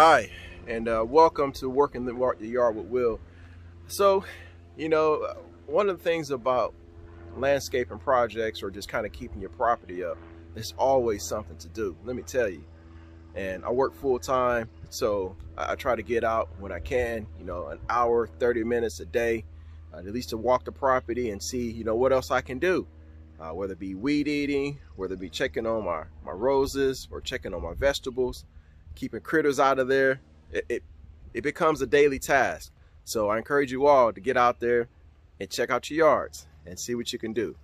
Hi, and uh, welcome to Working the Yard with Will. So, you know, one of the things about landscaping projects or just kind of keeping your property up, there's always something to do, let me tell you. And I work full time, so I try to get out when I can, you know, an hour, 30 minutes a day, uh, at least to walk the property and see, you know, what else I can do. Uh, whether it be weed eating, whether it be checking on my, my roses or checking on my vegetables keeping critters out of there, it, it, it becomes a daily task. So I encourage you all to get out there and check out your yards and see what you can do.